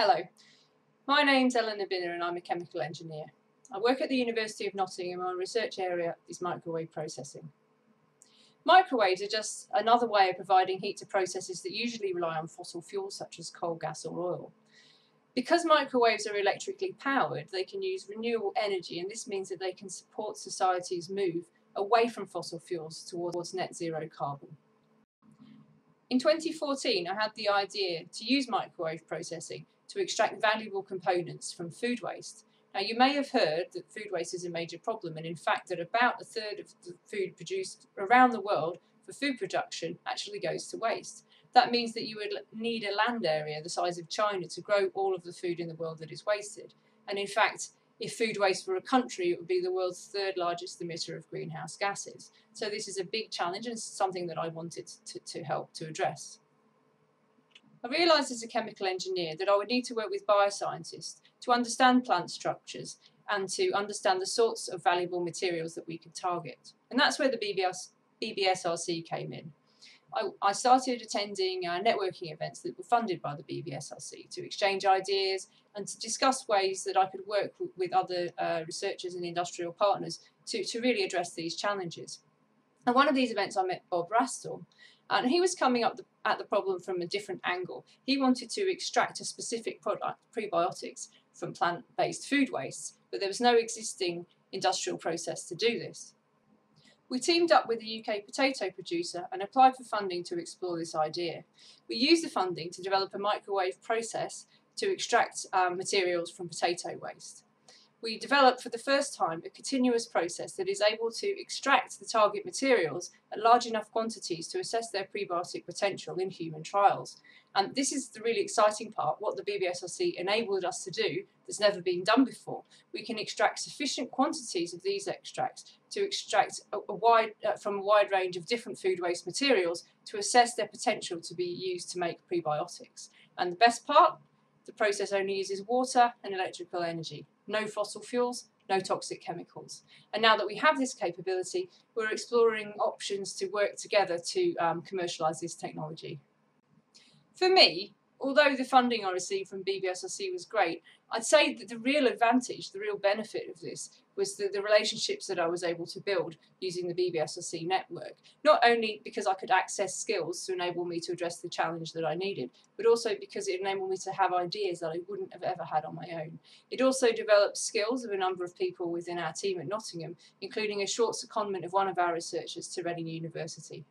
Hello, my name's Eleanor Binner and I'm a chemical engineer. I work at the University of Nottingham and my research area is microwave processing. Microwaves are just another way of providing heat to processes that usually rely on fossil fuels such as coal, gas or oil. Because microwaves are electrically powered, they can use renewable energy and this means that they can support society's move away from fossil fuels towards net zero carbon. In 2014 I had the idea to use microwave processing to extract valuable components from food waste. Now you may have heard that food waste is a major problem and in fact that about a third of the food produced around the world for food production actually goes to waste. That means that you would need a land area the size of China to grow all of the food in the world that is wasted. And in fact, if food waste were a country, it would be the world's third largest emitter of greenhouse gases. So this is a big challenge and something that I wanted to, to help to address. I realised as a chemical engineer that I would need to work with bioscientists to understand plant structures and to understand the sorts of valuable materials that we could target. And that's where the BBS, BBSRC came in. I, I started attending uh, networking events that were funded by the BBSRC to exchange ideas and to discuss ways that I could work with other uh, researchers and industrial partners to, to really address these challenges. At one of these events I met Bob Rastall and he was coming up the, at the problem from a different angle. He wanted to extract a specific product, prebiotics, from plant-based food waste, but there was no existing industrial process to do this. We teamed up with a UK potato producer and applied for funding to explore this idea. We used the funding to develop a microwave process to extract um, materials from potato waste we developed for the first time a continuous process that is able to extract the target materials at large enough quantities to assess their prebiotic potential in human trials. And this is the really exciting part, what the BBSRC enabled us to do that's never been done before. We can extract sufficient quantities of these extracts to extract a, a wide, uh, from a wide range of different food waste materials to assess their potential to be used to make prebiotics. And the best part, the process only uses water and electrical energy no fossil fuels, no toxic chemicals. And now that we have this capability, we're exploring options to work together to um, commercialise this technology. For me, although the funding I received from BBSRC was great, I'd say that the real advantage, the real benefit of this was the, the relationships that I was able to build using the BBSRC network. Not only because I could access skills to enable me to address the challenge that I needed, but also because it enabled me to have ideas that I wouldn't have ever had on my own. It also developed skills of a number of people within our team at Nottingham, including a short secondment of one of our researchers to Reading University.